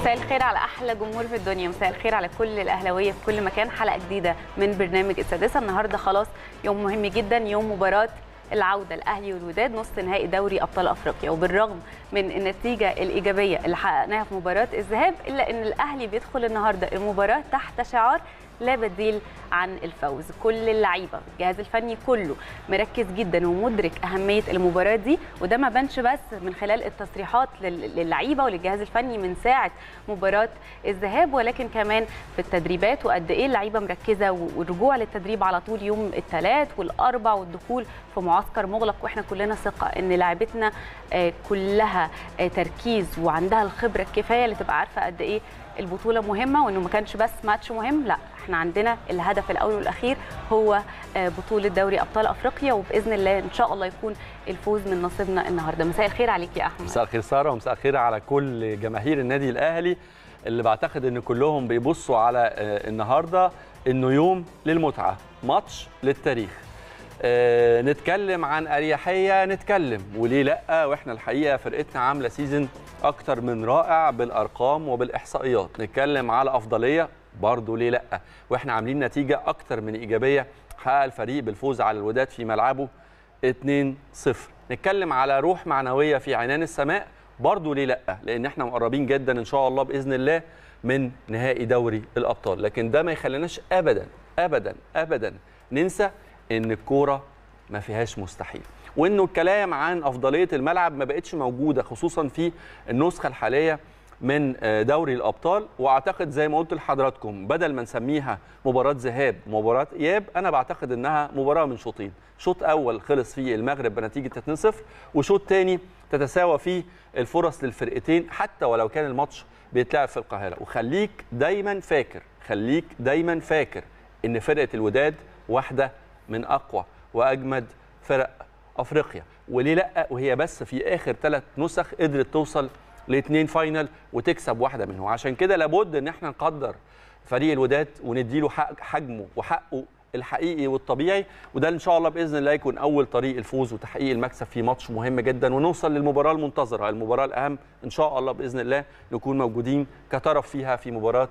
مساء الخير على أحلى جمهور في الدنيا. مساء الخير على كل الأهلاوية في كل مكان. حلقة جديدة من برنامج السادسة. النهارده خلاص يوم مهم جدا يوم مباراة العودة. الأهلي والوداد نص نهائي دوري أبطال أفريقيا. وبالرغم من النتيجة الإيجابية اللي حققناها في مباراة الذهاب إلا إن الأهلي بيدخل النهارده المباراة تحت شعار لا بديل عن الفوز. كل اللعيبة الجهاز الفني كله مركز جدا ومدرك أهمية المباراة دي وده ما بانش بس من خلال التصريحات للعيبة وللجهاز الفني من ساعة مباراة الذهاب ولكن كمان في التدريبات وقد إيه اللعيبة مركزة والرجوع للتدريب على طول يوم الثلاث والأربع والدخول في معسكر مغلق. وإحنا كلنا ثقة إن لعيبتنا كلها تركيز وعندها الخبرة الكفاية اللي تبقى عارفة قد إيه البطولة مهمة وإنه ما كانش بس ماتش مهم لا إحنا عندنا الهدف الأول والأخير هو بطولة دوري أبطال أفريقيا وبإذن الله إن شاء الله يكون الفوز من نصيبنا النهارده. مساء الخير عليك يا أحمد. مساء الخير سارة ومساء الخير على كل جماهير النادي الأهلي اللي بعتقد إن كلهم بيبصوا على النهارده إنه يوم للمتعة ماتش للتاريخ. أه نتكلم عن أريحية نتكلم وليه لأ؟ وإحنا الحقيقة فرقتنا عاملة سيزون أكتر من رائع بالأرقام وبالإحصائيات. نتكلم على أفضلية؟ برضه ليه لأ؟ وإحنا عاملين نتيجة أكتر من إيجابية. حقق الفريق بالفوز على الوداد في ملعبه 2-0 نتكلم على روح معنوية في عنان السماء؟ برضه ليه لأ؟ لأن إحنا مقربين جدا إن شاء الله بإذن الله من نهائي دوري الأبطال. لكن ده ما يخليناش ابدا ابدا ابدا ننسى إن الكورة ما فيهاش مستحيل. وإنه الكلام عن أفضلية الملعب ما بقتش موجودة خصوصا في النسخة الحالية من دوري الأبطال. وأعتقد زي ما قلت لحضراتكم بدل ما نسميها مباراة ذهاب ومباراه إياب أنا بعتقد إنها مباراة من شوطين. شوط أول خلص فيه المغرب بنتيجة 2-0 وشوط ثاني تتساوى فيه الفرص للفرقتين حتى ولو كان الماتش بيتلعب في القاهرة. وخليك دايما فاكر خليك دايما فاكر إن فرقة الوداد واحدة من أقوى وأجمد فرق أفريقيا. وليه لأ؟ وهي بس في آخر ثلاث نسخ قدرت توصل لاثنين فاينل وتكسب واحدة منهم. عشان كده لابد إن إحنا نقدر فريق الوداد ونديله حق حجمه وحقه الحقيقي والطبيعي. وده إن شاء الله بإذن الله يكون أول طريق الفوز وتحقيق المكسب في ماتش مهم جدا. ونوصل للمباراة المنتظرة. المباراة الأهم إن شاء الله بإذن الله نكون موجودين كطرف فيها في مباراة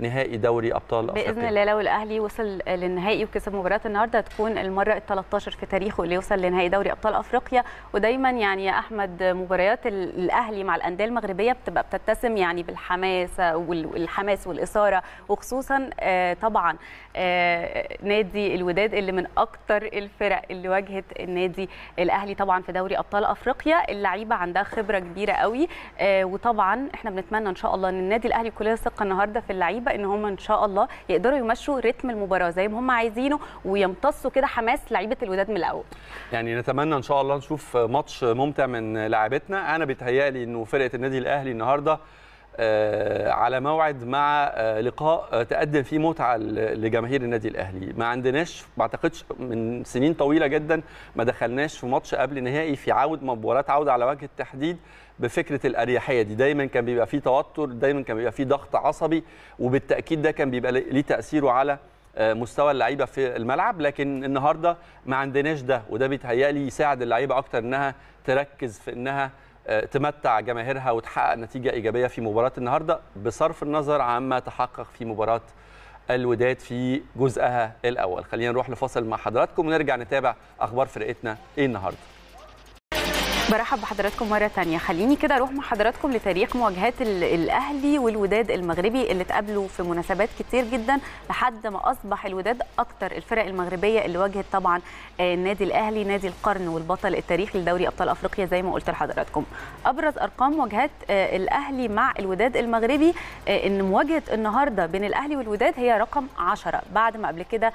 نهائي دوري أبطال أفريقيا. باذن الله لو الأهلي وصل للنهائي وكسب مباراة النهارده تكون المرة ال 13 في تاريخه اللي يوصل لنهائي دوري أبطال أفريقيا. ودايما يعني يا أحمد مباريات الأهلي مع الأندية المغربية بتبقى بتتسم يعني بالحماس والحماس والإثارة وخصوصا طبعا نادي الوداد اللي من أكثر الفرق اللي واجهت النادي الأهلي طبعا في دوري أبطال أفريقيا. اللعيبة عندها خبرة كبيرة قوي وطبعا إحنا بنتمنى إن شاء الله إن النادي الأهلي كلنا ثقة النهارده في اللعيبة إن هم إن شاء الله يقدروا يمشوا رتم المباراة زي ما هم عايزينه ويمتصوا كده حماس لعيبة الوداد من الأول. يعني نتمنى إن شاء الله نشوف ماتش ممتع من لاعبتنا. أنا بيتهيألي إنه فرقة النادي الأهلي النهارده آه على موعد مع آه لقاء آه تقدم فيه متعة لجماهير النادي الأهلي. ما عندناش ما أعتقدش من سنين طويلة جدا ما دخلناش في ماتش قبل نهائي في عود مباراة عوده على وجه التحديد. بفكرة الأريحية دي. دايما كان بيبقى فيه توتر دايما كان بيبقى فيه ضغط عصبي وبالتأكيد ده كان بيبقى ليه تأثيره على مستوى اللعيبة في الملعب. لكن النهارده ما عندناش ده وده بيتهيألي يساعد اللعيبة أكتر إنها تركز في إنها تمتع جماهيرها وتحقق نتيجة إيجابية في مباراة النهارده. بصرف النظر عما تحقق في مباراة الوداد في جزءها الأول. خلينا نروح لفاصل مع حضراتكم ونرجع نتابع أخبار فرقتنا إيه النهارده. برحب بحضراتكم مرة تانية. خليني كده أروح مع حضراتكم لتاريخ مواجهات الأهلي والوداد المغربي اللي اتقابلوا في مناسبات كتير جدا لحد ما أصبح الوداد أكتر الفرق المغربية اللي واجهت طبعا النادي الأهلي نادي القرن والبطل التاريخي لدوري أبطال أفريقيا زي ما قلت لحضراتكم. أبرز أرقام مواجهات الأهلي مع الوداد المغربي إن مواجهة النهاردة بين الأهلي والوداد هي رقم 10 بعد ما قبل كده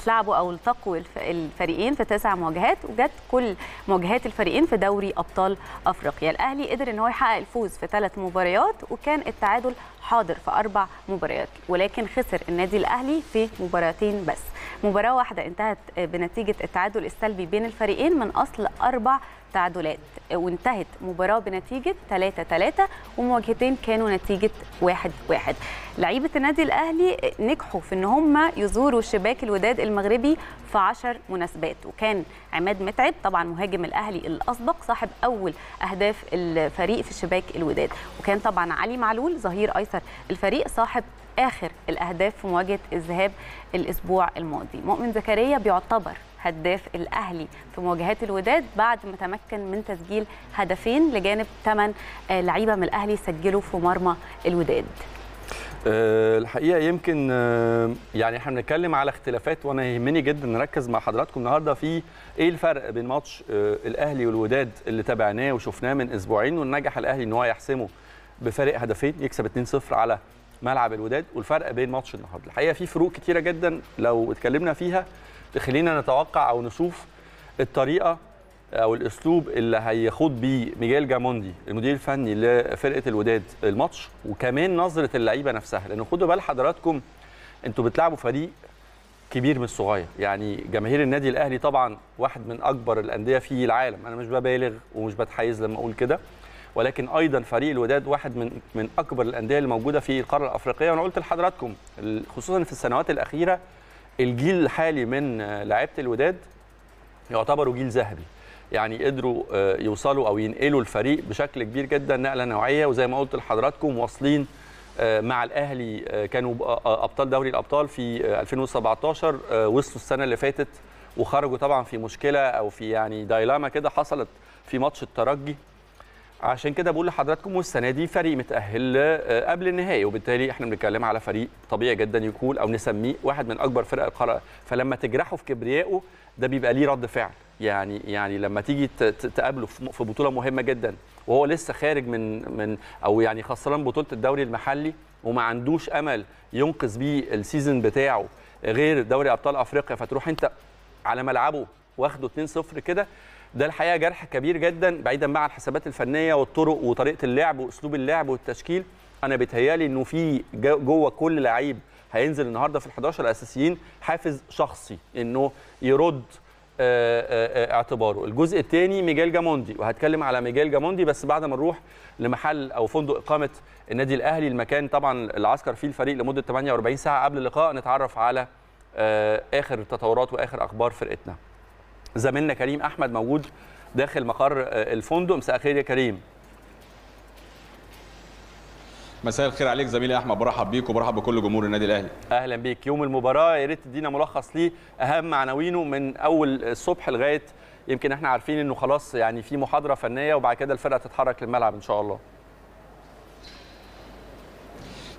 اتلعبوا أو التقوا الفريقين في تسع مواجهات وجت كل مواجهات الفريقين في دوري أبطال أفريقيا. الأهلي قدر إن هو يحقق الفوز في ثلاث مباريات وكان التعادل حاضر في أربع مباريات ولكن خسر النادي الأهلي في مباراتين بس. مباراة واحدة انتهت بنتيجة التعادل السلبي بين الفريقين من أصل أربع تعادلات. وانتهت مباراة بنتيجة 3 3 ومواجهتين كانوا نتيجة 1 1 لعيبة النادي الأهلي نجحوا في إن هم يزوروا شباك الوداد المغربي في 10 مناسبات. وكان عماد متعب طبعا مهاجم الأهلي الأسبق صاحب أول أهداف الفريق في شباك الوداد. وكان طبعا علي معلول ظهير ايسر الفريق صاحب آخر الأهداف في مواجهة الذهاب الأسبوع الماضي. مؤمن زكريا بيعتبر هداف الأهلي في مواجهات الوداد بعد ما تمكن من تسجيل هدفين لجانب ثمان لعيبة من الأهلي سجلوا في مرمى الوداد. أه الحقيقة يمكن أه يعني إحنا بنتكلم على اختلافات وأنا يهمني جدا نركز مع حضراتكم النهارده في إيه الفرق بين ماتش الأهلي والوداد اللي تابعناه وشفناه من أسبوعين ونجح الأهلي إن هو يحسمه. بفارق هدفين يكسب 2-0 على ملعب الوداد والفرق بين ماتش النهارده. الحقيقة في فروق كتيرة جدا لو اتكلمنا فيها تخلينا نتوقع أو نشوف الطريقة أو الأسلوب اللي هيخوض بيه ميجيل جاموندي المدير الفني لفرقة الوداد الماتش وكمان نظرة اللعيبة نفسها. لأن خدوا بال حضراتكم أنتوا بتلعبوا فريق كبير مش صغير. يعني جماهير النادي الأهلي طبعا واحد من أكبر الأندية في العالم. أنا مش ببالغ ومش بتحيز لما أقول كده. ولكن أيضا فريق الوداد واحد من من أكبر الأندية اللي موجودة في القارة الأفريقية. وأنا قلت لحضراتكم خصوصا في السنوات الأخيرة الجيل الحالي من لعيبة الوداد يعتبروا جيل ذهبي. يعني قدروا يوصلوا أو ينقلوا الفريق بشكل كبير جدا نقلة نوعية. وزي ما قلت لحضراتكم واصلين مع الأهلي كانوا أبطال دوري الأبطال في 2017 وصلوا السنة اللي فاتت. وخرجوا طبعا في مشكلة أو في يعني دايلاما كده حصلت في ماتش الترجي. عشان كده بقول لحضراتكم والسنة دي فريق متأهل قبل النهائي وبالتالي إحنا بنتكلم على فريق طبيعي جدا يكون أو نسميه واحد من أكبر فرق القارة. فلما تجرحه في كبريائه ده بيبقى ليه رد فعل. يعني يعني لما تيجي تقابله في بطولة مهمة جدا وهو لسه خارج من من أو يعني خسران بطولة الدوري المحلي وما عندوش أمل ينقذ بيه السيزون بتاعه غير دوري أبطال أفريقيا فتروح أنت على ملعبه واخده 2-0 كده ده الحقيقة جرح كبير جدا بعيدا بقى عن الحسابات الفنية والطرق وطريقة اللعب وأسلوب اللعب والتشكيل. أنا بيتهيألي إنه في جوه كل لعيب هينزل النهارده في ال11 الأساسيين حافز شخصي إنه يرد اعتباره. الجزء الثاني ميجيل جاموندي وهتكلم على ميجيل جاموندي بس بعد ما نروح لمحل أو فندق إقامة النادي الأهلي المكان طبعا العسكر فيه الفريق لمدة 48 ساعة قبل اللقاء. نتعرف على آخر التطورات وآخر أخبار فرقتنا. زميلنا كريم أحمد موجود داخل مقر الفندق. مساء الخير يا كريم. مساء الخير عليك زميلي أحمد. برحب بيك وبرحب بكل جمهور النادي الأهلي. أهلا بيك. يوم المباراة يا ريت تدينا ملخص ليه أهم عناوينه من أول الصبح لغاية يمكن إحنا عارفين إنه خلاص يعني في محاضرة فنية وبعد كده الفرقة تتحرك للملعب إن شاء الله.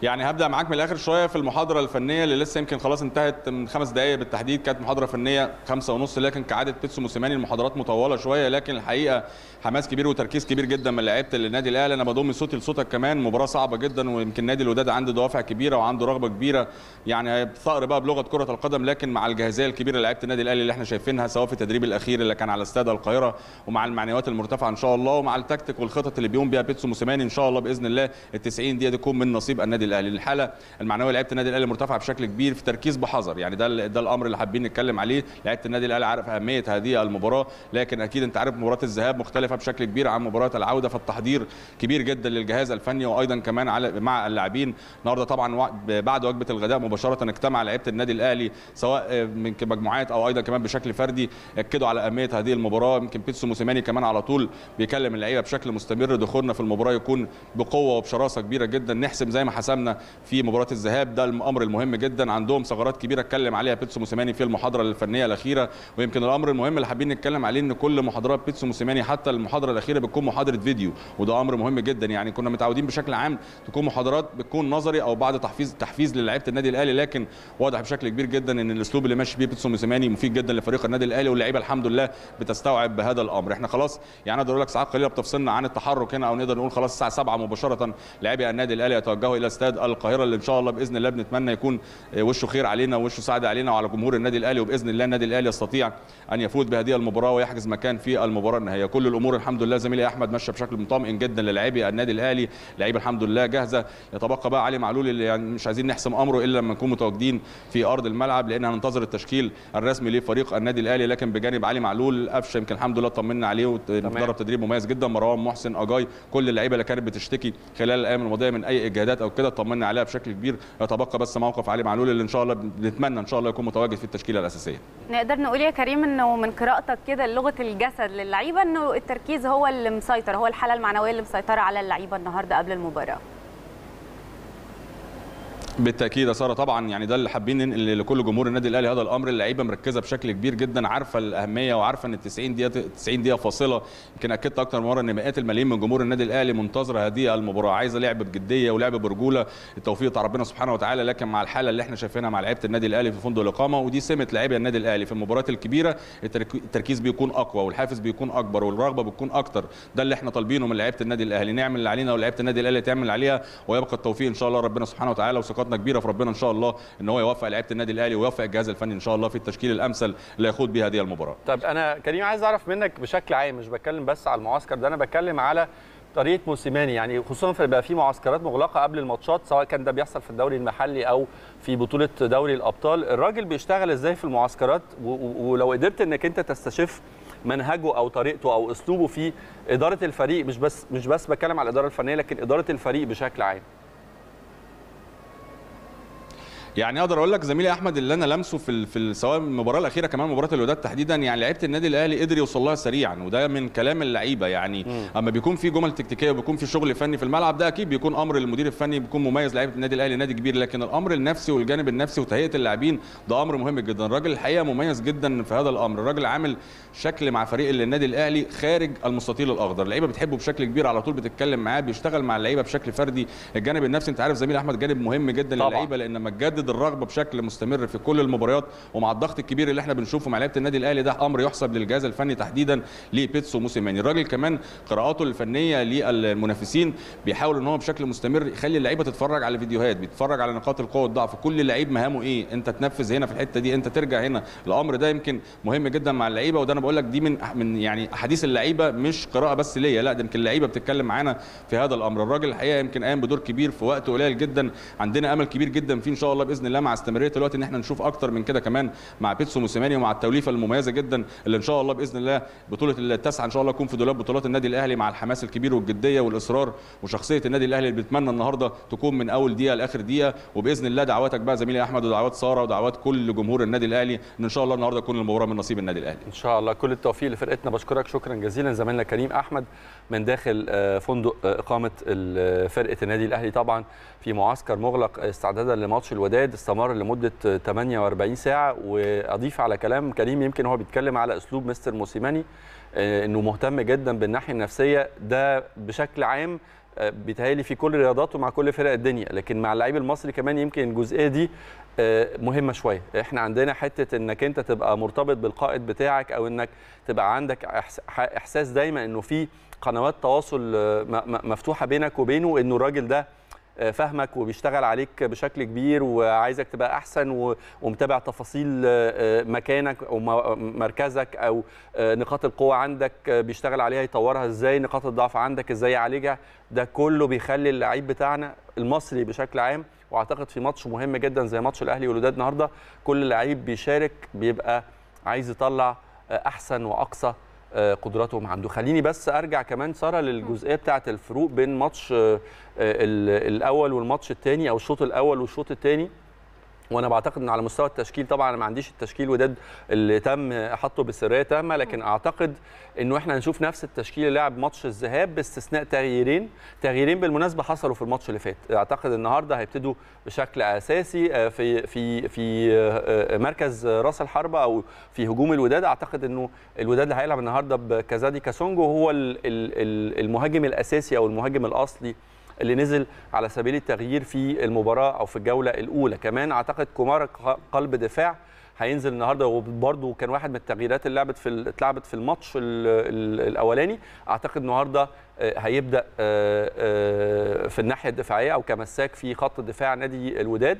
يعني هبدأ معاك من الآخر شوية في المحاضرة الفنية اللي لسه يمكن خلاص انتهت من خمس دقائق بالتحديد. كانت محاضرة فنية خمسة ونص لكن كعادة بيتسو موسيماني المحاضرات مطولة شوية لكن الحقيقة حماس كبير وتركيز كبير جدا من لعيبة النادي الأهلي. أنا بضم صوتي لصوتك كمان. مباراة صعبة جدا ويمكن نادي الوداد عنده دوافع كبيرة وعنده رغبة كبيرة. يعني ثأر بقى بلغة كرة القدم لكن مع الجاهزية الكبيرة لعيبة النادي الأهلي اللي إحنا شايفينها سواء في التدريب الأخير اللي كان على استاد القاهرة ومع المعنويات المرتفعة إن شاء الله ومع التكتيك والخطط اللي بيقوم بيها بيتسو موسيماني إن شاء الله بإذن الله ال 90 دقيقه تكون من نصيب النادي الاهلي الحاله المعنوية. لعيبة النادي الأهلي مرتفعة بشكل كبير في تركيز بحذر. يعني ده ده الأمر اللي حابين نتكلم عليه. لعيبة النادي الأهلي عارف أهمية هذه المباراة. لكن أكيد أنت عارف مباراة الذهاب مختلفة بشكل كبير عن مباراة العودة. فالتحضير كبير جدا للجهاز الفني وأيضا كمان على مع اللاعبين. النهارده طبعا بعد وجبة الغداء مباشرة اجتمع لعيبة النادي الأهلي سواء من مجموعات أو أيضا كمان بشكل فردي أكدوا على أهمية هذه المباراة. يمكن بيتسو موسيماني كمان على طول بيكلم اللعيبة بشكل مستمر. دخولنا في المباراة يكون بقوة وبشراسة كبيرة جدا. نحسم زي ما حسمنا في مباراة الذهاب. ده الأمر المهم جدا. عندهم ثغرات كبيرة أتكلم عليها بيتسو موسيماني في المحاضرة الفنية الأخيرة. ويمكن الأمر المهم اللي حابين نتكلم عليه إن كل محاضرات بيتسو موسيماني حتى المحاضرة الأخيرة بتكون محاضرة فيديو. وده أمر مهم جدا. يعني كنا متعودين بشكل عام تكون محاضرات بتكون نظري أو بعد تحفيز تحفيز للاعيبه النادي الأهلي. لكن واضح بشكل كبير جدا إن الأسلوب اللي ماشي بيه بيتسو موسيماني مفيد جدا لفريق النادي الأهلي. واللعيبة الحمد لله بتستوعب بهذا الأمر. إحنا خلاص يعني أقدر أقول لك ساعات قليلة بتفصلنا عن التحرك هنا أو نقدر نقول خلاص الساعة 7 مباشرة لاعبي النادي الأهلي يتوجهوا إلى استاد استاد القاهرة اللي إن شاء الله بإذن الله بنتمنى يكون وشه خير علينا ووشه سعد علينا وعلى جمهور النادي الأهلي وبإذن الله النادي الأهلي يستطيع أن يفوز بهذه المباراة ويحجز مكان في المباراة النهائية. كل الأمور الحمد لله. زميلي أحمد ماشيه بشكل مطمئن جدا للاعبي النادي الأهلي. لعيبه الحمد لله جاهزة. يتبقى بقى علي معلول اللي يعني مش عايزين نحسم أمره إلا لما نكون متواجدين في أرض الملعب لأن هننتظر التشكيل الرسمي لفريق النادي الأهلي. لكن بجانب علي معلول قفشة يمكن الحمد لله طمنا عليه وتدرب تدريب مميز جدا. مروان محسن أجاي كل اللعيبة اللي كانت بتشتكي خلال الأيام الماضية من أي إجهادات أو كده طمنا عليها بشكل كبير. يتبقى بس موقف علي معلول اللي إن شاء الله بنتمنى إن شاء الله يكون متواجد في التشكيلة الأساسية. نقدر نقول يا كريم إنه من قراءتك كده لغة الجسد للعيبة إنه التركيز هو اللي مسيطر هو الحاله المعنوية اللي مسيطرة على اللعيبة النهارده قبل المباراة. بالتأكيد يا سارة طبعا يعني ده اللي حابين ننقل لكل جمهور النادي الأهلي هذا الأمر اللعيبة مركزة بشكل كبير جدا عارفة الأهمية وعارفة إن ال 90 دقيقه 90 دقيقه فاصلة. يمكن أكدت أكتر مرة إن مئات الملايين من جمهور النادي الأهلي منتظرة هذه المباراة عايزة لعب بجدية ولعب برجولة. التوفيق بتاع ربنا سبحانه وتعالى لكن مع الحالة اللي إحنا شايفينها مع لعيبة النادي الأهلي في فندق الإقامة ودي سمة لاعبي النادي الأهلي. في المباريات الكبيرة التركيز بيكون أقوى والحافز بيكون أكبر والرغبة بتكون أكتر. ده اللي إحنا طالبينه من لعيبة النادي الأهلي. نعمل اللي علينا ولعيبة النادي الأهلي تعمل عليها ويبقى التوفيق إن شاء الله ربنا سبحانه وتعالى. وثقتنا كبيرة في ربنا إن شاء الله إن هو يوفق لعيبة النادي الأهلي ويوفق الجهاز الفني إن شاء الله في التشكيل الأمثل اللي يخوض به هذه المباراة. طب أنا كريم عايز أعرف منك بشكل عام مش بتكلم بس على المعسكر ده أنا بتكلم على طريقة موسيماني. يعني خصوصا في بقى في معسكرات مغلقة قبل الماتشات سواء كان ده بيحصل في الدوري المحلي أو في بطولة دوري الأبطال. الراجل بيشتغل إزاي في المعسكرات؟ ولو قدرت إنك أنت تستشف منهجه أو طريقته أو أسلوبه في إدارة الفريق مش بس مش بس بتكلم على الإدارة الفنية لكن إدارة الفريق بشكل عام. يعني أقدر أقول لك زميلي احمد اللي أنا لمسه في في سواء المباراه الاخيره كمان مباراه الوداد تحديدا يعني لعيبه النادي الاهلي قدر يوصل لها سريعا وده من كلام اللعيبة يعني. م. أما بيكون في جمل تكتيكية وبيكون في شغل فني في الملعب ده أكيد بيكون أمر المدير الفني بيكون مميز لعيبة النادي الأهلي نادي كبير. لكن الأمر النفسي والجانب النفسي وتهيئة اللاعبين ده أمر مهم جدا. الراجل الحقيقة مميز جدا في هذا الأمر. الراجل عامل شكل مع فريق النادي الأهلي خارج المستطيل الأخضر. اللعيبة بتحبه بشكل كبير على طول بتتكلم معاه بيشتغل مع اللعيبة بشكل فردي. الجانب النفسي أنت عارف زميلي أحمد جانب مهم جدا للعيبة لأن لما تجدد الرغبة بشكل مستمر في كل المباريات ومع الضغط الكبير اللي إحنا بنشوفه مع لعيبة النادي الأهلي ده أمر يحسب للجهاز الفني تحديدا لبيتسو موسيماني. الراجل كمان قراءاته الفنية للمنافسين بيحاول إن هو بشكل مستمر يخلي اللعيبة تتفرج على فيديوهات بيتفرج على نقاط القوة والضعف كل لعيب مهامه إيه؟ أنت تنفذ هنا في الحتة دي أنت ترجع هنا. الأمر ده يمكن مهم جدا مع اللعيبة وده أنا بقول لك دي من من يعني أحاديث اللعيبة مش قراءة بس ليا لا ده يمكن اللعيبة بتتكلم معانا في هذا الأمر. الراجل الحقيقة يمكن قام بدور كبير في وقت قليل جدا عندنا أمل كبير جدا فيه إن شاء الله بإذن الله مع استمرارية الوقت إن إحنا نشوف أكتر من كده كمان مع بيتسو موسيماني ومع التوليفة المميزة جدا اللي إن شاء الله بإذن الله بطولة التاسعة إن شاء الله تكون في دولاب بطولات النادي الأهلي مع الحماس الكبير والجدية والإصرار وشخصية النادي الأهلي اللي بنتمنى النهارده تكون من أول دقيقة لآخر دقيقة وبإذن الله دعواتك بقى زميلي أحمد ودعوات سارة ودعوات كل جمهور النادي الأهلي إن ان شاء الله النهارده تكون المباراة من نصيب النادي الأهلي. إن شاء الله كل التوفيق لفرقتنا. بشكرك شكرا جزيلا. زميلنا كريم أحمد من داخل فندق إقامة فرقة النادي الأهلي. طبعا في معسكر مغلق استعدادا لماتش الوداد استمر لمدة 48 ساعة. وأضيف على كلام كريم يمكن هو بيتكلم على أسلوب مستر موسيماني إنه مهتم جدا بالناحية النفسية. ده بشكل عام بيتهيألي في كل الرياضات ومع كل فرق الدنيا. لكن مع اللعيب المصري كمان يمكن الجزئية دي مهمة شوية. إحنا عندنا حتة إنك أنت تبقى مرتبط بالقائد بتاعك أو إنك تبقى عندك إحساس دايما إنه في قنوات تواصل مفتوحة بينك وبينه إنه الراجل ده فاهمك وبيشتغل عليك بشكل كبير وعايزك تبقى أحسن ومتابع تفاصيل مكانك أو مركزك أو نقاط القوة عندك بيشتغل عليها يطورها إزاي نقاط الضعف عندك إزاي يعالجها. ده كله بيخلي اللعيب بتاعنا المصري بشكل عام وأعتقد في ماتش مهم جدا زي ماتش الأهلي والوداد النهارده كل لعيب بيشارك بيبقى عايز يطلع أحسن وأقصى قدراتهم عنده. خليني بس أرجع كمان سارة للجزئية بتاعة الفروق بين ماتش الأول والماتش الثاني أو الشوط الأول والشوط الثاني وأنا بعتقد إن على مستوى التشكيل طبعا أنا ما عنديش التشكيل وداد اللي تم حطه بسرية تامة لكن أعتقد إنه إحنا هنشوف نفس التشكيل اللي لعب ماتش الذهاب باستثناء تغييرين تغييرين بالمناسبة حصلوا في الماتش اللي فات. أعتقد النهارده هيبتدوا بشكل أساسي في في في مركز راس الحربة أو في هجوم الوداد. أعتقد إنه الوداد اللي هيلعب النهارده بكازادي كاسونجو هو المهاجم الأساسي أو المهاجم الأصلي اللي نزل على سبيل التغيير في المباراة أو في الجولة الأولى. كمان أعتقد كومارا قلب دفاع هينزل النهارده. وبرده كان واحد من التغييرات اللي لعبت في اتلعبت في الماتش ال ال الأولاني. أعتقد النهارده هيبدأ في الناحية الدفاعية أو كمساك في خط الدفاع نادي الوداد.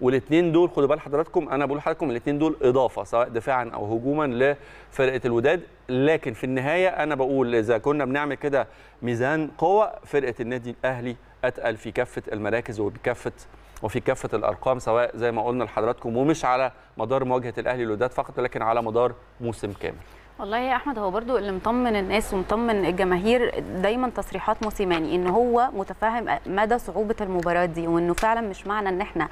والاثنين دول خدوا بال حضراتكم أنا بقول لحضراتكم الاثنين دول إضافة سواء دفاعا أو هجوما لفرقة الوداد. لكن في النهاية أنا بقول إذا كنا بنعمل كده ميزان قوة فرقة النادي الأهلي أتقل في كافة المراكز وبكافه وفي كافة الأرقام سواء زي ما قلنا لحضراتكم ومش على مدار مواجهة الأهلي الوداد فقط لكن على مدار موسم كامل. والله يا أحمد هو برضو اللي مطمن الناس ومطمن الجماهير دايما تصريحات موسيماني إن هو متفاهم مدى صعوبة المباراة دي وإنه فعلا مش معنى إن إحنا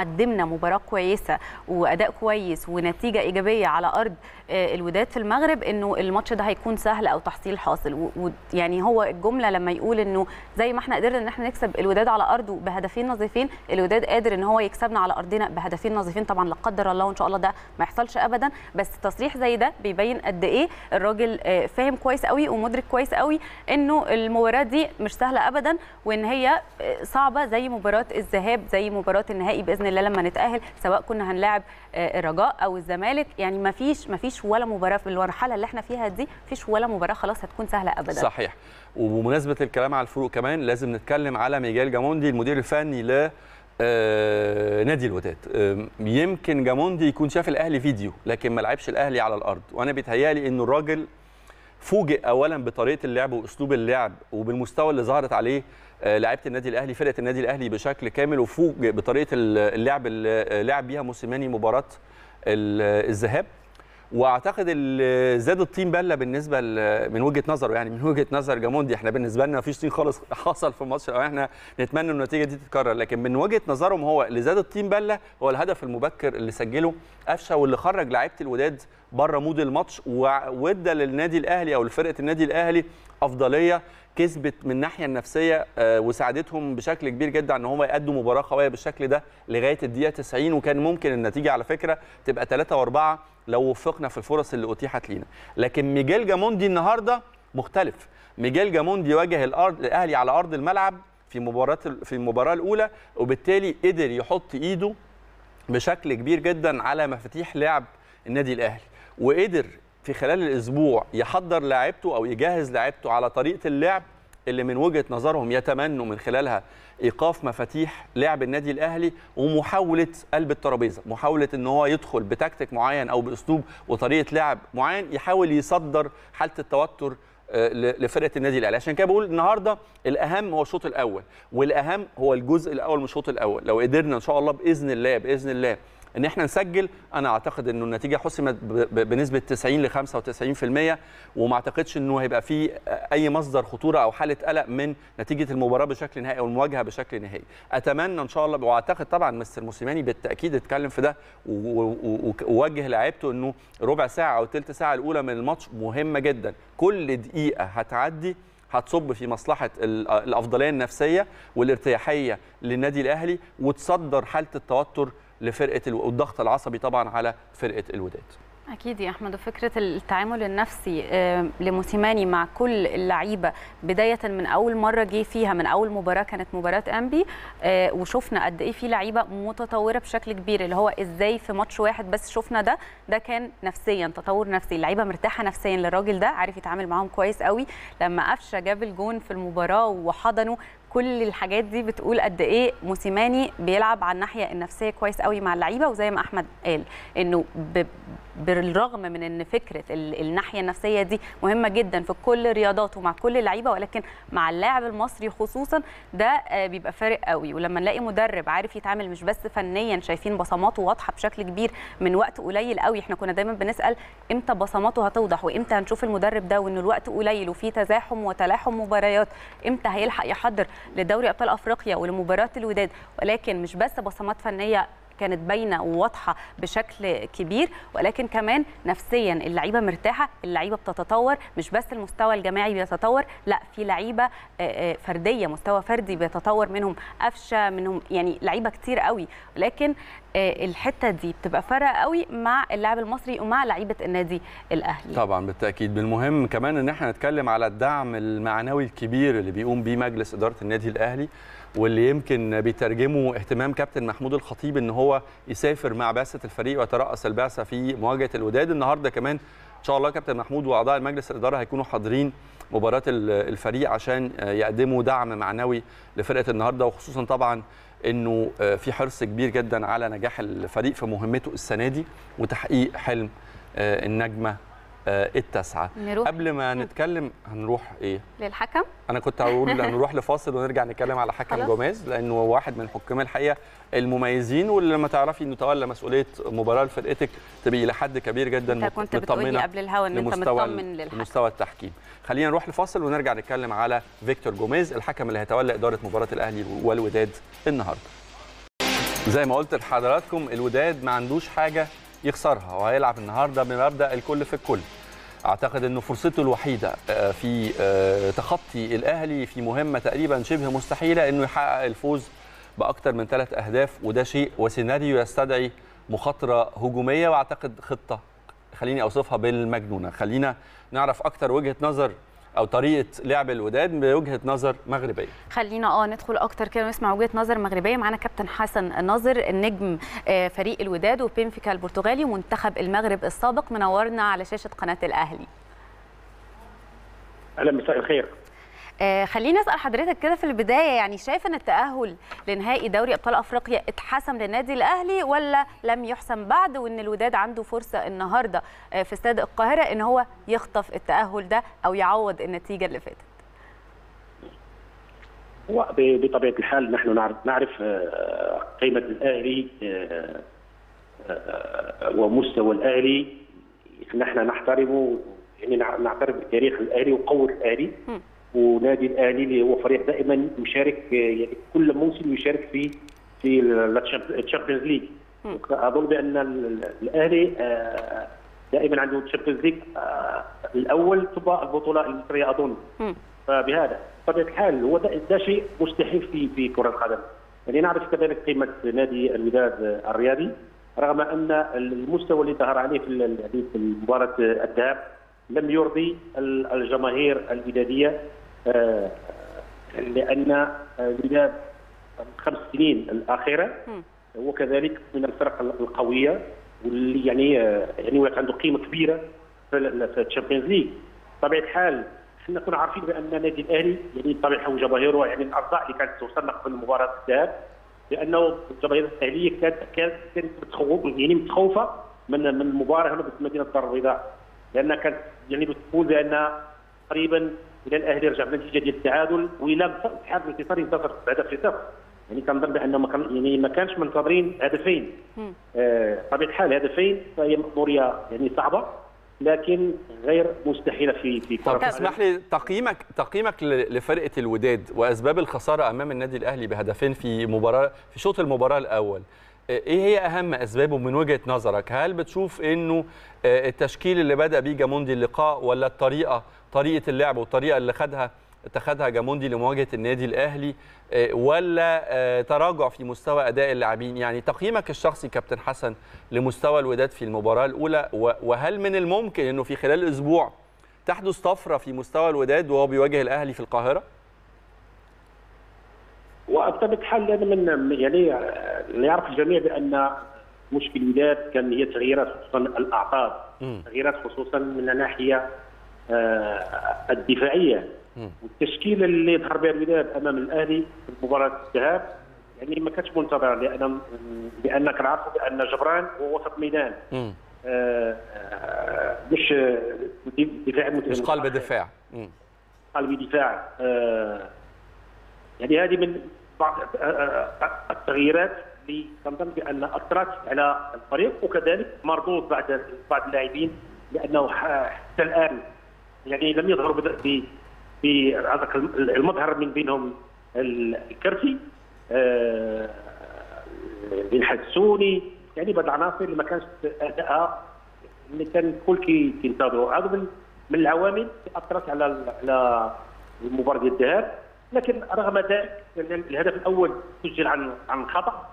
قدمنا مباراة كويسة وأداء كويس ونتيجة إيجابية على أرض الوداد في المغرب إنه الماتش ده هيكون سهل أو تحصيل حاصل. ويعني هو الجملة لما يقول إنه زي ما إحنا قدرنا إن إحنا نكسب الوداد على ارضه بهدفين نظيفين الوداد قادر إن هو يكسبنا على أرضنا بهدفين نظيفين طبعا لا قدر الله وإن شاء الله ده ما يحصلش ابدا. بس تصريح زي ده بيبين قد إيه الراجل فاهم كويس قوي ومدرك كويس قوي إنه المباراة دي مش سهلة ابدا وإن هي صعبة زي مباراة الذهاب زي مباراة النهائي بإذن الله لما نتأهل سواء كنا هنلاعب الرجاء أو الزمالك. يعني ما فيش ما فيش ولا مباراة في المرحلة اللي إحنا فيها دي فيش ولا مباراة خلاص هتكون سهلة ابدا. صحيح. وبمناسبة الكلام على الفروق كمان لازم نتكلم على ميجال جاموندي المدير الفني ل آه نادي الوداد آه يمكن جاموندي يكون شاف الأهلي فيديو لكن ما لعبش الأهلي على الأرض. وأنا بيتهيألي إنه الراجل فوجئ اولا بطريقة اللعب وأسلوب اللعب وبالمستوى اللي ظهرت عليه آه لعيبة النادي الأهلي فرقة النادي الأهلي بشكل كامل وفوجئ بطريقة اللعب اللي لعب بيها موسيماني مباراة الذهاب. واعتقد زاد الطين بله بالنسبة من وجهه نظره يعني من وجهه نظر جاموندي إحنا بالنسبة لنا مفيش طين خالص حصل في الماتش أو إحنا نتمنى إن النتيجة دي تتكرر. لكن من وجهة نظرهم هو اللي زاد الطين بله هو الهدف المبكر اللي سجله قفشه واللي خرج لعيبة الوداد بره مود الماتش وادى للنادي الأهلي أو لفرقة النادي الأهلي أفضلية كسبت من الناحية النفسية وساعدتهم بشكل كبير جدا إن هم يأدوا مباراة قوية بالشكل ده لغاية الدقيقة 90 وكان ممكن النتيجة على فكرة تبقى 3 و4 لو وفقنا في الفرص اللي أتيحت لينا. لكن ميجيل جاموندي النهارده مختلف. ميجيل جاموندي واجه الأرض الأهلي على أرض الملعب في مباراة في المباراة الأولى وبالتالي قدر يحط إيده بشكل كبير جدا على مفاتيح لعب النادي الأهلي وقدر في خلال الأسبوع يحضر لاعيبته أو يجهز لاعيبته على طريقة اللعب اللي من وجهة نظرهم يتمنوا من خلالها إيقاف مفاتيح لعب النادي الأهلي ومحاولة قلب الترابيزة محاولة إن هو يدخل بتكتيك معين أو بأسلوب وطريقة لعب معين يحاول يصدر حالة التوتر لفرقة النادي الأهلي. عشان كده بقول النهارده الأهم هو الشوط الأول والأهم هو الجزء الأول من الشوط الأول. لو قدرنا إن شاء الله بإذن الله بإذن الله إن إحنا نسجل أنا أعتقد إنه النتيجة حسمت بنسبة 90 ل 95% وما أعتقدش إنه هيبقى في أي مصدر خطورة أو حالة قلق من نتيجة المباراة بشكل نهائي أو المواجهة بشكل نهائي. أتمنى إن شاء الله وأعتقد طبعا مستر موسيماني بالتأكيد اتكلم في ده ووجه لعيبته إنه ربع ساعة أو ثلث ساعة الأولى من الماتش مهمة جدا. كل دقيقة هتعدي هتصب في مصلحة الأفضلية النفسية والارتياحية للنادي الأهلي وتصدر حالة التوتر لفرقة والضغط العصبي طبعا على فرقة الوداد. أكيد يا أحمد وفكرة التعامل النفسي لموسيماني مع كل اللعيبة بداية من أول مرة جه فيها من أول مباراة كانت مباراة أنبي وشفنا قد إيه في لعيبة متطورة بشكل كبير اللي هو إزاي في ماتش واحد بس شفنا ده ده كان نفسيا تطور نفسي اللعيبه مرتاحة نفسيا للراجل ده عارف يتعامل معاهم كويس قوي. لما قفشة جاب الجون في المباراة وحضنه كل الحاجات دي بتقول قد إيه موسيماني بيلعب على الناحية النفسية كويس قوي مع اللعيبة وزي ما أحمد قال إنه بالرغم من إن فكرة الناحية النفسية دي مهمة جدا في كل الرياضات ومع كل اللعيبة ولكن مع اللاعب المصري خصوصا ده بيبقى فارق قوي. ولما نلاقي مدرب عارف يتعامل مش بس فنيا شايفين بصماته واضحة بشكل كبير من وقت قليل قوي. إحنا كنا دايما بنسأل إمتى بصماته هتوضح وإمتى هنشوف المدرب ده وإن الوقت قليل وفي تزاحم وتلاحم مباريات إمتى هيلحق يحضر لدوري أبطال أفريقيا ولمباراة الوداد ولكن مش بس بصمات فنية كانت باينة وواضحة بشكل كبير ولكن كمان نفسيا اللعيبة مرتاحة اللعيبة بتتطور مش بس المستوى الجماعي بيتطور لا في لعيبة فردية مستوى فردي بيتطور منهم قفشة منهم يعني لعيبة كتير قوي. ولكن الحتة دي بتبقى فارقة قوي مع اللاعب المصري ومع لعيبة النادي الأهلي. طبعا بالتأكيد. بالمهم كمان إن إحنا نتكلم على الدعم المعنوي الكبير اللي بيقوم بيه مجلس إدارة النادي الأهلي. واللي يمكن بيترجموا اهتمام كابتن محمود الخطيب إن هو يسافر مع بعثة الفريق ويترأس البعثة في مواجهة الوداد. النهارده كمان إن شاء الله كابتن محمود وأعضاء المجلس الإدارة هيكونوا حاضرين مباراة الفريق عشان يقدموا دعم معنوي لفرقة النهارده. وخصوصا طبعا إنه في حرص كبير جدا على نجاح الفريق في مهمته السنة دي وتحقيق حلم النجمة التاسعة. نروح. قبل ما نتكلم هنروح إيه؟ للحكم. أنا كنت هقول هنروح لفاصل ونرجع نتكلم على حكم. جوميز لأنه واحد من حكام الحقيقة المميزين واللي لما تعرفي إنه تولى مسؤولية مباراة لفرقتك تبقي إلى حد كبير جدا أنت كنت بتقولي قبل الهوا إن أنت مطمن للحكم. لمستوى التحكيم. خلينا نروح لفاصل ونرجع نتكلم على فيكتور جوميز الحكم اللي هيتولى إدارة مباراة الأهلي والوداد النهارده. زي ما قلت لحضراتكم الوداد ما عندوش حاجة يخسرها وهيلعب النهارده بمبدأ الكل في الكل. أعتقد إنه فرصته الوحيدة في تخطي الأهلي في مهمة تقريبا شبه مستحيلة إنه يحقق الفوز باكثر من ثلاث أهداف وده شيء وسيناريو يستدعي مخاطرة هجومية وأعتقد خطة. خليني أوصفها بالمجنونة. خلينا نعرف أكثر وجهة نظر أو طريقة لعب الوداد بوجهة نظر مغربية. خلينا آه ندخل أكتر كده ونسمع وجهة نظر مغربية. معانا كابتن حسن ناظر النجم فريق الوداد وبنفيكا البرتغالي ومنتخب المغرب السابق. منورنا على شاشة قناة الأهلي. أهلا مساء الخير. آه خليني أسأل حضرتك كده في البداية يعني شايف إن التأهل لنهائي دوري أبطال أفريقيا اتحسم للنادي الأهلي ولا لم يحسم بعد وإن الوداد عنده فرصة النهارده آه في استاد القاهرة إن هو يخطف التأهل ده أو يعوض النتيجة اللي فاتت؟ هو بطبيعة الحال نحن نعرف نعرف قيمة الأهلي ومستوى الأهلي. نحن نحترمه يعني نعترف بتاريخ الأهلي وقوة الأهلي. ونادي الأهلي اللي هو فريق دائما يشارك يعني كل موسم يشارك في في ال Champions League. أظن بأن الأهلي دائما عنده ال Champions League الأول ثم البطولة المصرية أظن. فبهذا بطبيعة الحال هو ده, ده شيء مستحيل في في كرة القدم. يعني نعرف كذلك قيمة نادي الوداد الرياضي رغم أن المستوى اللي ظهر عليه في مباراه الذهاب لم يرضي الجماهير الوداديه لأن الوداد الخمس سنين الأخيرة هو كذلك من الفرق القوية واللي يعني يعني عنده قيمة كبيرة في ال Champions League. بطبيعة الحال إحنا كنا عارفين بأن النادي الأهلي يعني بطبيعة الحال جماهيره يعني الأصداء اللي كانت توصلنا قبل مباراه الذهاب لأنه الجماهير الأهلية كانت كانت كانت متخوف يعني متخوفة من من المباراة هنا في مدينه الدار البيضاء لأنها كانت يعني بتقول بان تقريبا إلى الأهلي رجع بنتيجه ديال التعادل وإلى حال الانتصار ينتصر بهدف في صفر يعني كنظن بان ما كان يعني ما كانش منتظرين هدفين. آه بطبيعه الحال هدفين فهي مأمورية يعني صعبة لكن غير مستحيلة في في طب اسمح لي تقييمك تقييمك لفرقة الوداد وأسباب الخسارة أمام النادي الأهلي بهدفين في مباراه في شوط المباراة الأول. إيه هي أهم أسبابه من وجهة نظرك؟ هل بتشوف إنه التشكيل اللي بدأ بيه جاموندي اللقاء ولا الطريقة طريقة اللعب والطريقة اللي خدها اتخذها جاموندي لمواجهة النادي الأهلي؟ ولا تراجع في مستوى أداء اللاعبين؟ يعني تقييمك الشخصي كابتن حسن لمستوى الوداد في المباراة الأولى وهل من الممكن إنه في خلال أسبوع تحدث طفرة في مستوى الوداد وهو بيواجه الأهلي في القاهرة؟ وبطبيعه الحال من يعني يعرف الجميع بأن مشكل الوداد كان هي تغييرات خصوصا الاعصاب تغييرات خصوصا من الناحية الدفاعية. والتشكيله اللي ظهر بها الوداد أمام الأهلي في مباراة الذهاب يعني ما كانتش منتظره لأن لأن كنعرفوا بأن جبران هو وسط ميدان. آه مش دفاع مش قلب دفاع. قلب دفاع. آه يعني هذه من بعض التغييرات اللي كنظن بأن اثرت على الفريق وكذلك مردود بعد بعض اللاعبين لأنه حتى الآن يعني لم يظهروا في هذاك المظهر من بينهم الكرسي آه بن حسوني يعني بعض العناصر اللي ما كانش ادائها اللي كان الكل كينتظروا. هذا من العوامل اللي أثرت على على المباراة ديال الذهاب. لكن رغم ذلك الهدف الأول سجل عن عن خطأ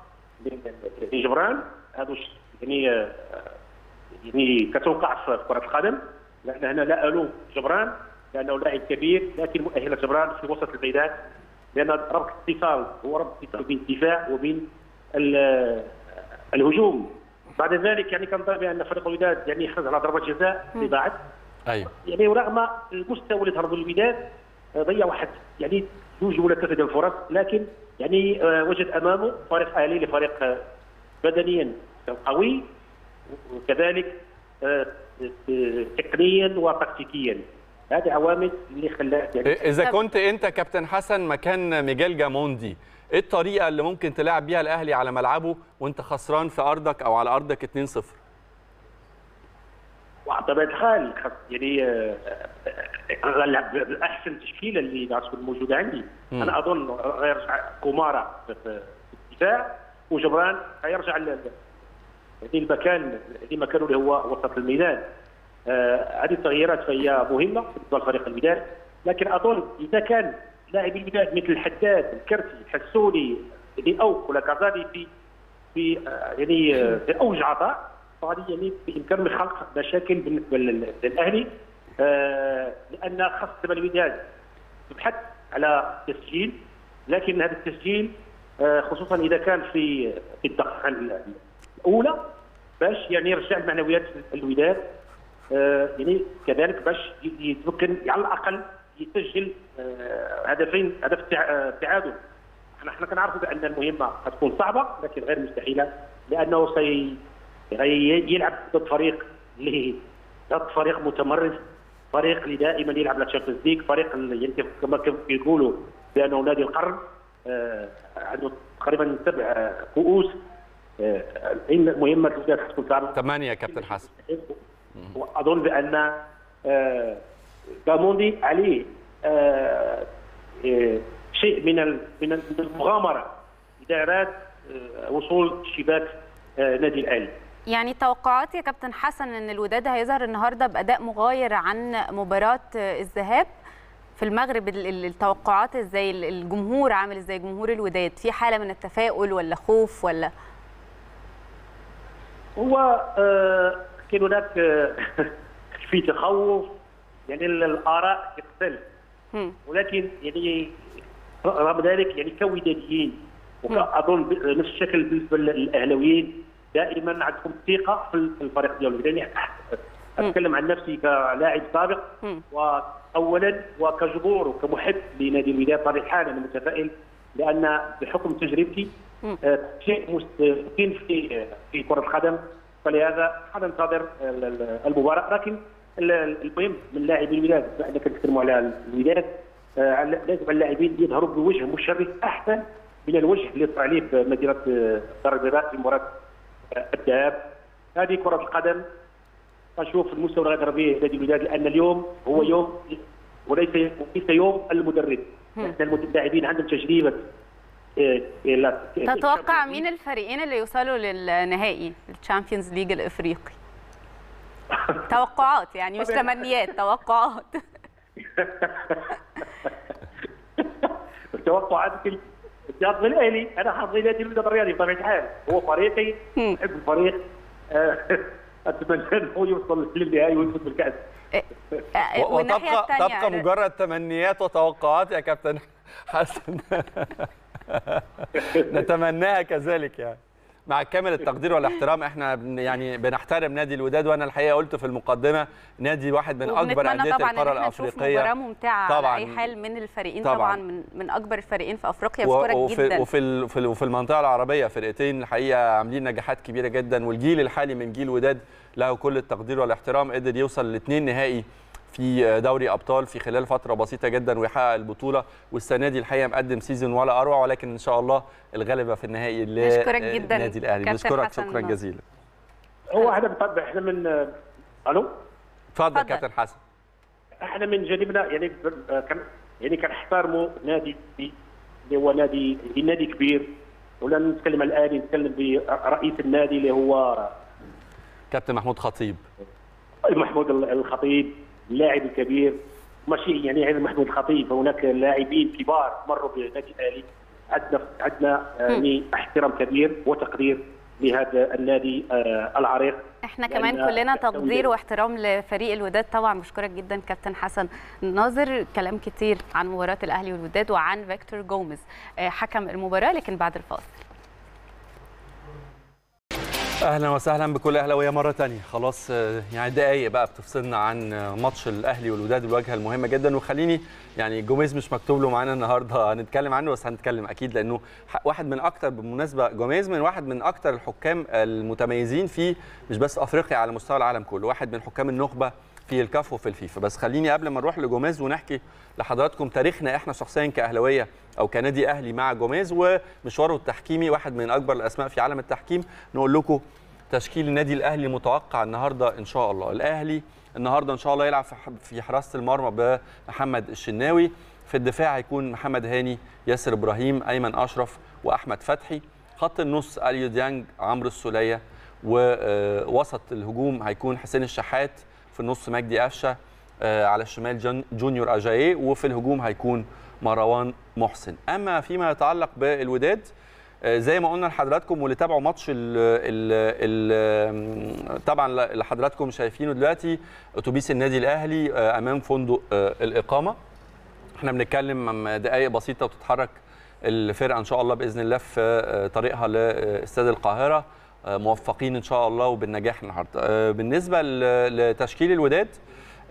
لجبران هذا يعني يعني كتوقع في كرة القدم. لأن هنا لا ألوم جبران لأنه لاعب كبير لكن مؤهله جبران في وسط الميدان لأن ربط اتصال هو ربط اتصال بين الدفاع وبين ال- الهجوم. بعد ذلك يعني كنظن بان فريق الوداد يعني حرز على ضربة جزاء في بعد أيوه. يعني ورغم المستوى اللي ظهر الوداد ضيع واحد. يعني جوج ولا ثلاثة ديال الفرص لكن يعني آه، وجد أمامه فريق أهلي لفريق آه، بدنيا قوي وكذلك آه، تقنيا وتكتيكيا. هذه عوامل اللي خلات يعني إذا كنت أنت كابتن حسن مكان ميجيل جاموندي إيه الطريقة اللي ممكن تلعب بيها الأهلي على ملعبه وأنت خسران في أرضك أو على أرضك 2-0 الحال خاص يعني آه، آه، غنلعب باحسن تشكيلة اللي غتكون موجودة عندي. مم. أنا أظن غيرجع كومارا في الدفاع وجبران غيرجع يعني المكان اللي مكانه اللي هو وسط الميدان. آه، هذه التغييرات فهي مهمة بالنسبة لفريق الوداد لكن أظن إذا كان لاعبي الوداد مثل الحداد الكرتي الحسوني يعني أو ولا كازادي في في آه، يعني في أوج عطاء فهذه يعني بامكانهم خلق مشاكل بالنسبة لل- للأهلي آه، لأن خاص دابا الوداد تبحث على تسجيل لكن هذا التسجيل آه، خصوصا إذا كان في في الدقيقة الأولى باش يعني يرجع المعنويات الوداد آه، يعني كذلك باش يتمكن على الأقل يسجل آه، هدفين هدف التع- آه، التعادل إحنا كنعرفوا بأن المهمة غتكون صعبة لكن غير مستحيلة لأنه سيلعب ضد فريق اللي ضد فريق متمرس فريق اللي دائما يلعب la Champions League فريق اللي كما كيف يقولوا بأنه نادي القرن آه، عنده تقريبا سبع كؤوس آه، المهمه تكون صعبه 8 يا كابتن حسن. واظن بأن آه، كاموندي عليه آه، آه، شيء من من ال- من المغامرة إدارات آه، وصول شباك آه، نادي الأهلي. يعني توقعات يا كابتن حسن إن الوداد هيظهر النهارده بأداء مغاير عن مباراة الذهاب في المغرب ال- ال- التوقعات إزاي ال- الجمهور عامل إزاي جمهور الوداد؟ في حالة من التفاؤل ولا خوف ولا؟ هو آه، كاين هناك آه، في تخوف يعني ال- الآراء تختلف. ولكن يعني رغم ذلك يعني كوداديين واظن ب- نفس الشكل بالنسبة للأهلاويين دائما عندكم ثقة في الفريق ديالهم يعني أتكلم عن نفسي كلاعب سابق. واولا وكجمهور وكمحب لنادي الوداد بطبيعه الحال أنا متفائل لأن بحكم تجربتي. آه، شيء مستمر في في كرة القدم فلهذا حننتظر ال- ال- المباراة لكن ال- ال- المهم من لاعبي الوداد بما انك تتكلموا على الوداد آه، على- لازم اللاعبين يظهروا بوجه مشرف أحسن من الوجه اللي طلع عليه في مدينه آه، دار البيضاء في مباراة آه، الذهاب هذه كرة القدم أشوف المستوى به نادي الوداد لأن اليوم هو يوم وليس وليس يوم المدرب. المد- اللاعبين عندهم تجربة آه، لا- تتوقع مين الفريقين اللي يوصلوا للنهائي ال Champions League الإفريقي؟ توقعات يعني مش تمنيات توقعات. توقعاتك الجهاز الاهلي أنا حظي نادي الوداد الرياضي بطبيعه الحال هو فريقي. أحب الفريق. آه، أتمنى انه يوصل للنهائي ويفوز بالكاس آه، والناحية وتبقى تبقى مجرد تمنيات وتوقعات يا كابتن حسن. نتمناها كذلك يعني. مع كامل التقدير والاحترام إحنا يعني بنحترم نادي الوداد وأنا الحقيقة قلت في المقدمة نادي واحد من أكبر أندية القارة الأفريقية مباراة ممتعة طبعاً. على أي حال من الفريقين طبعاً. طبعا, من من أكبر الفريقين في أفريقيا بشكرك وفي جدا وفي ال- في وفي المنطقة العربية فرقتين الحقيقة عاملين نجاحات كبيرة جدا والجيل الحالي من جيل وداد له كل التقدير والاحترام قدر يوصل لاثنين نهائي في دوري أبطال في خلال فترة بسيطة جدا ويحقق البطولة والسنة دي الحقيقة مقدم سيزون ولا أروع ولكن إن شاء الله الغالبه في النهائي للنادي الأهلي. كابتن نشكرك حسن شكرا. جزيلا. هو أحنا بنطبق إحنا من آه، ألو؟ اتفضل. كابتن حسن. إحنا من جانبنا يعني آه، كان يعني كنحترموا نادي اللي هو نادي نادي كبير. ولا نتكلم عن الاهلي نتكلم برئيس النادي اللي هو كابتن محمود خطيب. محمود الخطيب. اللاعب الكبير ماشي يعني غير محمود الخطيب هناك لاعبين كبار مروا بالنادي الأهلي. عندنا عندنا يعني احترام كبير وتقدير لهذا النادي آه، العريق. إحنا كمان كلنا تقدير واحترام لفريق الوداد. طبعا بشكرك جدا كابتن حسن ناظر. كلام كتير عن مباراة الأهلي والوداد وعن فيكتور جوميز آه، حكم المباراة لكن بعد الفاصل. أهلا وسهلا بكل اهلاويه مرة تانية. خلاص آه، يعني دقايق بقى بتفصلنا عن آه، ماتش الأهلي والوداد الواجهة المهمة جدا. وخليني يعني جوميز مش مكتوب له معانا النهارده هنتكلم عنه بس هنتكلم أكيد لأنه واحد من أكتر بالمناسبة جوميز من واحد من أكتر الحكام المتميزين في مش بس أفريقيا على مستوى العالم كله. واحد من حكام النخبة في الكاف وفي الفيفا. بس خليني قبل ما نروح لجوميز ونحكي لحضراتكم تاريخنا إحنا شخصيا كأهلاوية أو كنادي أهلي مع جوميز ومشواره التحكيمي واحد من أكبر الأسماء في عالم التحكيم. نقول لكم تشكيل النادي الأهلي متوقع النهارده إن شاء الله. الأهلي النهارده إن شاء الله يلعب في حراسة المرمى بمحمد الشناوي. في الدفاع هيكون محمد هاني ياسر إبراهيم أيمن أشرف وأحمد فتحي. خط النص أليو ديانج عمرو السولية ووسط الهجوم هيكون حسين الشحات في النص مجدي قفشة آه، على الشمال جون- جونيور اجاييه وفي الهجوم هيكون مروان محسن. أما فيما يتعلق بالوداد آه، زي ما قلنا لحضراتكم واللي تابعوا ماتش ال ال طبعا اللي حضراتكم شايفينه دلوقتي أتوبيس النادي الأهلي آه، أمام فندق الإقامة. إحنا بنتكلم دقائق بسيطة وتتحرك الفرقة إن شاء الله بإذن الله في طريقها لإستاد القاهرة. موفقين إن شاء الله وبالنجاح النهارده. آه، بالنسبة لتشكيل الوداد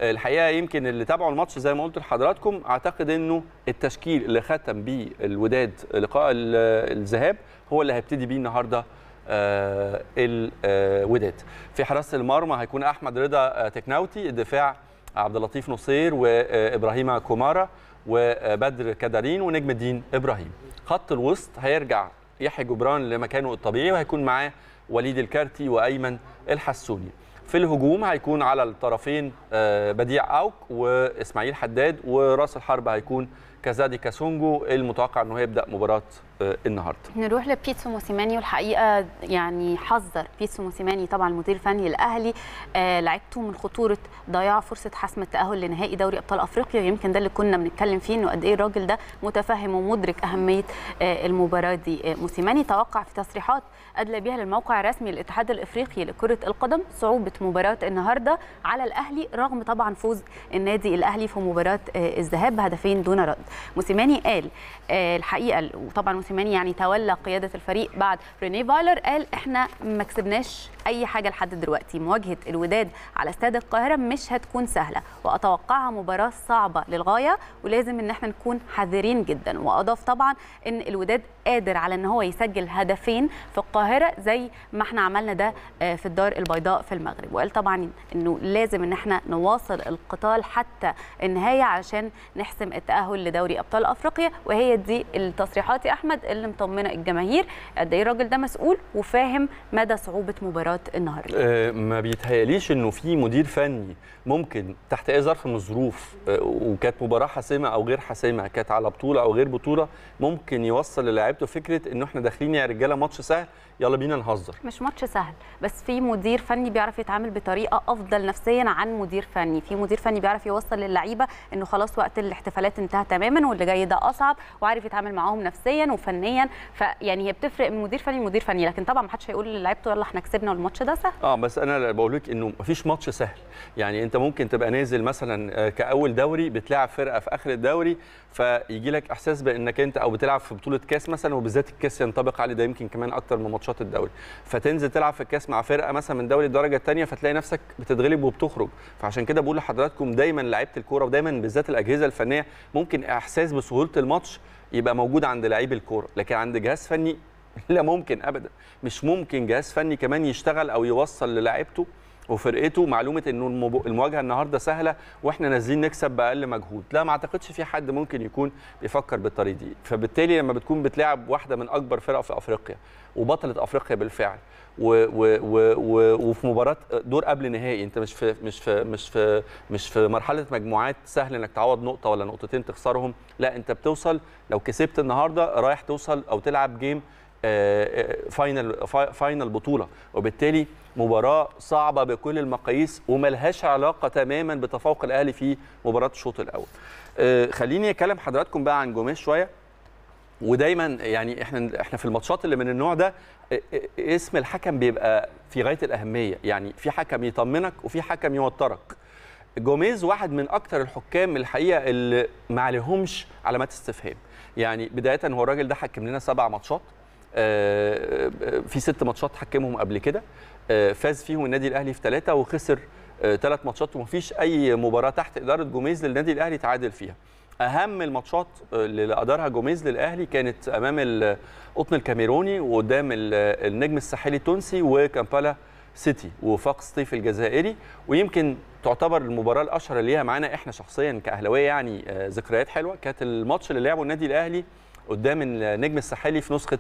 آه، الحقيقة يمكن اللي تابعوا الماتش زي ما قلت لحضراتكم أعتقد إنه التشكيل اللي ختم بيه الوداد لقاء ال- الذهاب هو اللي هيبتدي بيه النهارده آه، الوداد في حراسة المرمى هيكون أحمد رضا آه، تكناوتي الدفاع عبد اللطيف نصير وابراهيم كومارا وبدر كدارين ونجم الدين إبراهيم. خط الوسط هيرجع يحيى جبران لمكانه الطبيعي وهيكون معاه وليد الكارتي وأيمن الحسوني. في الهجوم هيكون على الطرفين آه، بديع أوك وإسماعيل حداد وراس الحرب هيكون كازادي كاسونجو المتوقع إنه هيبدأ مباراة النهارده. نروح لبيتسو موسيماني والحقيقة يعني حذر بيتسو موسيماني طبعا المدير الفني الاهلي آه لعبته من خطورة ضياع فرصة حسم التأهل لنهائي دوري أبطال أفريقيا يمكن ده اللي كنا بنتكلم فيه إنه قد إيه الراجل ده متفهم ومدرك أهمية آه المباراة دي. آه موسيماني توقع في تصريحات ادلى بها للموقع الرسمي للاتحاد الإفريقي لكرة القدم صعوبة مباراة النهارده على الأهلي رغم طبعا فوز النادي الأهلي في مباراة آه الذهاب بهدفين دون رد. موسيماني قال آه الحقيقة وطبعا موسيماني يعني تولى قيادة الفريق بعد ريني فايلر قال إحنا ما كسبناش أي حاجة لحد دلوقتي. مواجهة الوداد على استاد القاهرة مش هتكون سهلة وأتوقعها مباراة صعبة للغاية ولازم إن إحنا نكون حذرين جدا. وأضاف طبعا إن الوداد قادر على إن هو يسجل هدفين في القاهرة زي ما إحنا عملنا ده آه، في الدار البيضاء في المغرب. وقال طبعا إنه لازم إن إحنا نواصل القتال حتى النهاية علشان نحسم التأهل لدوري أبطال أفريقيا وهي دي التصريحات يا أحمد. اللي مطمنة الجماهير قد إيه الراجل ده مسؤول وفاهم مدى صعوبة مباراة النهارده. آه، ما بيتهيأليش إنه في مدير فني ممكن تحت أي ظرف من الظروف آه، وكانت مباراة حاسمة أو غير حاسمة كانت على بطولة أو غير بطولة ممكن يوصل للاعيبته فكرة إنه إحنا داخلين يا رجالة ماتش سهل يلا بينا نهزر. مش ماتش سهل بس في مدير فني بيعرف يتعامل بطريقة أفضل نفسيا عن مدير فني. في مدير فني بيعرف يوصل للعيبة إنه خلاص وقت الاحتفالات انتهى تماما واللي جاي ده أصعب وعارف يتعامل معاهم نفسيا وفنيا فيعني هي بتفرق من مدير فني لمدير فني لكن طبعا ما حدش هيقول للعيبته يلا إحنا كسبنا والماتش ده سهل. آه بس أنا بقول لك إنه مفيش ماتش سهل. يعني أنت ممكن تبقى نازل مثلا آه، كأول دوري بتلعب فرقة في آخر الدوري فيجي لك إحساس بإنك أنت أو بتلعب في بطولة كاس مثلا وبالذات الكاس ينطبق عليه ده يمكن كمان أكتر من ماتشات الدوري. فتنزل تلعب في الكاس مع فرقة مثلا من دوري الدرجة الثانية فتلاقي نفسك بتتغلب وبتخرج. فعشان كده بقول لحضراتكم دايما لعيبة الكورة ودايما بالذات الأجهزة الفنية ممكن إحساس بسهولة الماتش يبقى موجود عند لعيب الكورة لكن عند جهاز فني لا ممكن ابدا. مش ممكن جهاز فني كمان يشتغل أو يوصل للاعيبته وفرقته معلومة إنه المواجهة النهارده سهلة وإحنا نازلين نكسب بأقل مجهود. لا ما أعتقدش في حد ممكن يكون بيفكر بالطريقة دي. فبالتالي لما بتكون بتلعب واحدة من أكبر فرق في أفريقيا وبطلة أفريقيا بالفعل و و و و وفي مباراة دور قبل نهائي. انت مش في مش في مش في مش في مرحلة مجموعات سهل انك تعوض نقطة ولا نقطتين تخسرهم. لا انت بتوصل لو كسبت النهارده رايح توصل أو تلعب game آه، آه، final fi- final بطولة. وبالتالي مباراة صعبة بكل المقاييس وملهاش علاقة تماما بتفوق الأهلي في مباراة الشوط الأول. آه، خليني أكلم حضراتكم بقى عن جوميز شوية. ودايما يعني إحنا إحنا في الماتشات اللي من النوع ده اسم الحكم بيبقى في غاية الأهمية. يعني في حكم يطمنك وفي حكم يوترك. جوميز واحد من أكتر الحكام الحقيقة اللي ما عليهمش علامات استفهام. يعني بداية هو الراجل ده حكم لنا سبع ماتشات. آه، آه، في ست ماتشات حكمهم قبل كده. آه، فاز فيهم النادي الأهلي في ثلاثة وخسر ثلاث ماتشات ومفيش أي مباراة تحت إدارة جوميز للنادي الأهلي تعادل فيها. أهم الماتشات اللي أدارها جوميز للأهلي كانت أمام القطن الكاميروني وقدام ال- النجم الساحلي التونسي وكامبالا سيتي وفاق سطيف الجزائري. ويمكن تعتبر المباراة الأشهر ليها معانا إحنا شخصيا كأهلاوية يعني آه، ذكريات حلوة. كانت الماتش اللي لعبه النادي الأهلي قدام النجم الساحلي في نسخة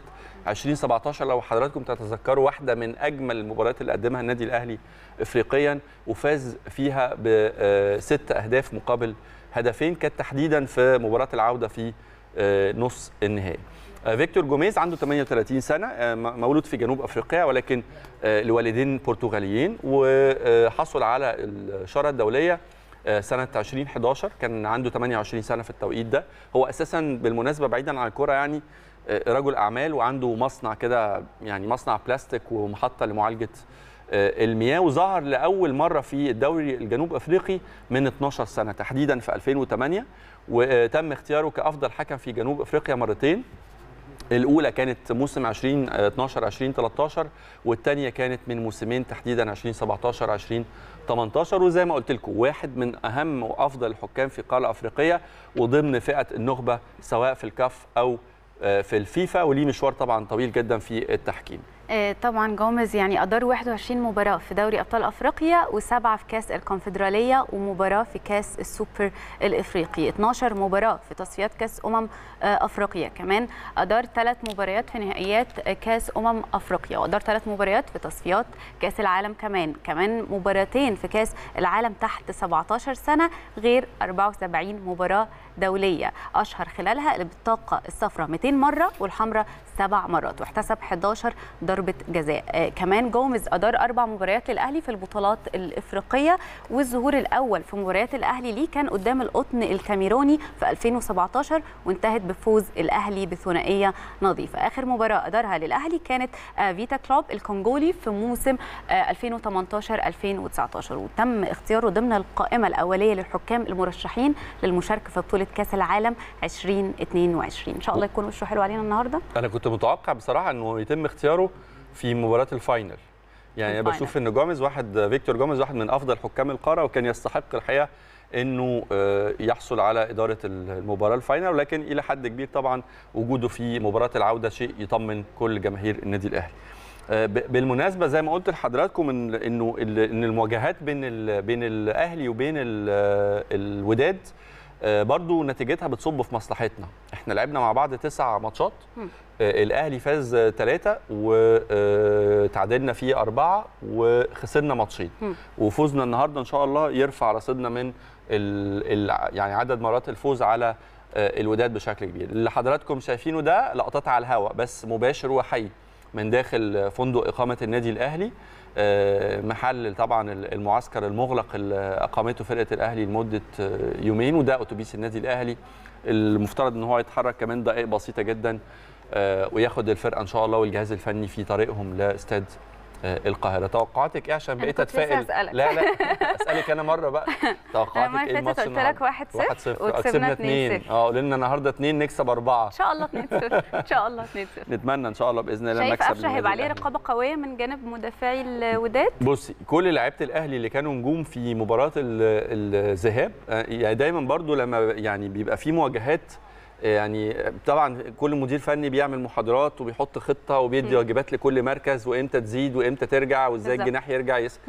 2017 لو حضراتكم تتذكروا واحدة من أجمل المباريات اللي قدمها النادي الأهلي افريقيا وفاز فيها بست أهداف مقابل هدفين كانت تحديدا في مباراة العودة في آه، نص النهائي. آه، فيكتور جوميز عنده 38 سنة آه، مولود في جنوب أفريقيا ولكن لوالدين برتغاليين وحصل على الشارة الدولية آه، سنة 2011 كان عنده 28 سنة في التوقيت ده. هو أساسا بالمناسبة بعيدا عن الكرة يعني رجل أعمال وعنده مصنع كده يعني مصنع بلاستيك ومحطة لمعالجة آه، المياه وظهر لأول مرة في الدوري الجنوب أفريقي من 12 سنة تحديدا في 2008 وتم اختياره كأفضل حكم في جنوب أفريقيا مرتين. الأولى كانت موسم 2012 2013 والثانيه كانت من موسمين تحديدا 2017 2018 وزي ما قلت لكم واحد من أهم وأفضل الحكام في قارة أفريقية وضمن فئة النخبة سواء في الكاف أو آه، في الفيفا. وليه مشوار طبعا طويل جدا في التحكيم. آه، طبعا جوميز يعني أدار 21 مباراة في دوري أبطال أفريقيا وسبعة في كأس الكونفدرالية ومباراة في كأس السوبر الإفريقي. 12 مباراة في تصفيات كأس أمم آه، أفريقيا كمان. أدار ثلاث مباريات في نهائيات آه، كأس أمم أفريقيا. وأدار ثلاث مباريات في تصفيات كأس العالم كمان. كمان مباراتين في كأس العالم تحت 17 سنة غير 74 مباراة دولية. أشهر خلالها البطاقة الصفراء 200 مرة والحمراء سبع مرات واحتسب 11 ضربة جزاء. آه كمان جوميز أدار أربع مباريات للأهلي في البطولات الإفريقية والظهور الأول في مباريات الأهلي ليه كان قدام القطن الكاميروني في 2017 وانتهت بفوز الأهلي بثنائية نظيفة. آخر مباراة أدارها للأهلي كانت آه فيتا كلوب الكونغولي في موسم آه 2018 2019 وتم اختياره ضمن القائمة الأولية للحكام المرشحين للمشاركة في بطوله كأس العالم 2022 إن شاء الله يكون وشه حلو علينا النهارده. أنا كنت متوقع بصراحة إنه يتم اختياره في مباراة ال final. يعني أنا. بشوف إن جوميز واحد فيكتور جوميز واحد من أفضل حكام القارة وكان يستحق الحقيقة إنه آه، يحصل على إدارة المباراة ال final. ولكن إلى حد كبير طبعا وجوده في مباراة العودة شيء يطمن كل جماهير النادي الأهلي. آه، بالمناسبة زي ما قلت لحضراتكم ان إنه إن المواجهات بين بين الأهلي وبين ال- الوداد آه، برضو نتيجتها بتصب في مصلحتنا. إحنا لعبنا مع بعض تسع ماتشات. آه، الأهلي فاز ثلاثة وتعادلنا فيه أربعة وخسرنا ماتشين. وفوزنا النهارده إن شاء الله يرفع رصيدنا من ال ال يعني عدد مرات الفوز على آه، الوداد بشكل كبير. اللي حضراتكم شايفينه ده لقطات على الهواء بس مباشر وحي من داخل فندق إقامة النادي الأهلي. آه، محل طبعا المعسكر المغلق اللي أقامته فرقة الأهلي لمدة آه، يومين وده أتوبيس النادي الأهلي المفترض إن هو يتحرك كمان دقائق بسيطة جدا آه، وياخد الفرقة إن شاء الله والجهاز الفني في طريقهم لأستاد آه، القاهرة. توقعاتك إيه؟ عشان بقيت أتفائل. لا لا. أسألك أنا مرة بقى. توقعاتك إيه؟ الماتش فاتت قلت لك 1 0 1 0 وكسبنا كسبنا 2 2 0 آه قول لنا النهارده 2 نكسب 4 إن شاء الله 2 0 إن شاء الله 2 0 نتمنى إن شاء الله بإذن الله شايف المكسب قفشه هيبقى عليه. رقابة قوية من جانب مدافعي الوداد؟ بصي كل لعيبة الأهلي اللي كانوا نجوم في مباراة ال- الذهاب آه، يعني دايما برضو لما يعني بيبقى في مواجهات آه، يعني طبعا كل مدير فني بيعمل محاضرات وبيحط خطة وبيدي. واجبات لكل مركز وإمتى تزيد وإمتى ترجع وإزاي. الجناح يرجع يس.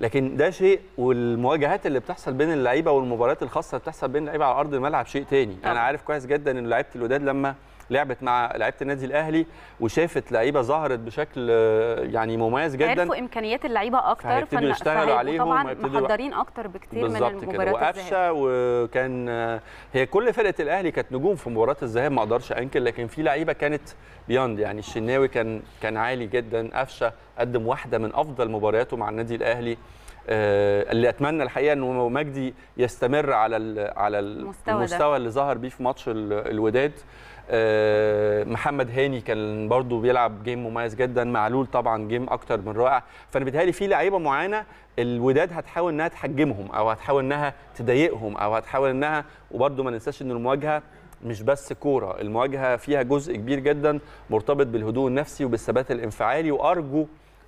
لكن ده شيء والمواجهات اللي بتحصل بين اللعيبة والمباريات الخاصة اللي بتحصل بين اللعيبة على أرض الملعب شيء تاني طبعا. أنا عارف كويس جدا إن لعيبة الوداد لما لعبت مع لعيبه النادي الأهلي وشافت لعيبة ظهرت بشكل آه، يعني مميز جدا. عرفوا إمكانيات اللعيبة أكتر فهيبتدوا فن- يشتغلوا عليهم طبعا محضرين أكتر بكتير من المباريات وقفشة وكان آه، هي كل فرقة الأهلي كانت نجوم في مباراة الذهاب ما أقدرش أنكر لكن في لعيبة كانت beyond يعني الشناوي كان كان عالي جدا. أفشة قدم واحدة من أفضل مبارياته مع النادي الأهلي. اللي أتمنى الحقيقة إنه مجدي يستمر على على المستوى. المستوى اللي ظهر بيه في ماتش ال- الوداد. آه، محمد هاني كان برضو بيلعب game مميز جدا. معلول طبعا game أكتر من رائع. فأنا بيتهيألي في لعيبة معينة الوداد هتحاول إنها تحجمهم أو هتحاول إنها تضايقهم أو هتحاول إنها وبرضو ما ننساش إن المواجهة مش بس كورة المواجهة فيها جزء كبير جدا مرتبط بالهدوء النفسي وبالثبات الانفعالي. وأرجو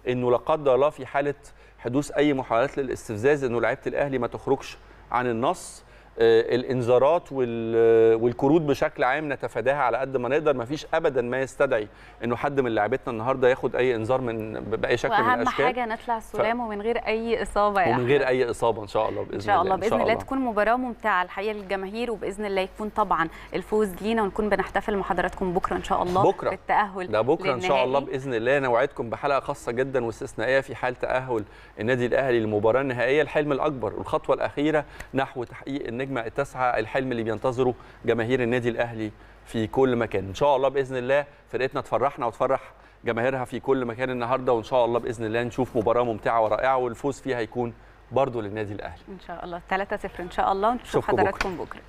إنه لا قدر الله في حالة حدوث أي محاولات للاستفزاز إنه لعيبة الأهلي ما تخرجش عن النص. الإنذارات وال- والكروت بشكل عام نتفاداها على قد ما نقدر. ما فيش ابدا ما يستدعي إنه حد من لاعبتنا النهارده ياخد أي إنذار من بأي شكل من وأهم الأشكال. حاجة نطلع سلام ومن غير أي إصابة يا ومن غير أي إصابة إن شاء الله بإذن إن شاء الله بإذن الله تكون مباراة ممتعة. الحقيقة للجماهير وبإذن الله يكون طبعا الفوز لينا ونكون بنحتفل مع حضراتكم بكرة إن شاء الله بكرة. بالتأهل ده بكرة إن شاء الله. بإذن الله. نوعدكم بحلقة خاصة جدا واستثنائية في حال تأهل النادي الأهلي للمباراة النهائية. الحلم الأكبر والخطوة الأخيرة نحو تحقيق النجمه التاسعة الحلم اللي بينتظره جماهير النادي الأهلي في كل مكان. إن شاء الله بإذن الله فرقتنا تفرحنا وتفرح جماهيرها في كل مكان النهارده وإن شاء الله بإذن الله نشوف مباراة ممتعة ورائعة والفوز فيها يكون برضه للنادي الأهلي. إن شاء الله. 3-0 إن شاء الله. ونشوف بكرة. حضراتكم بكرة.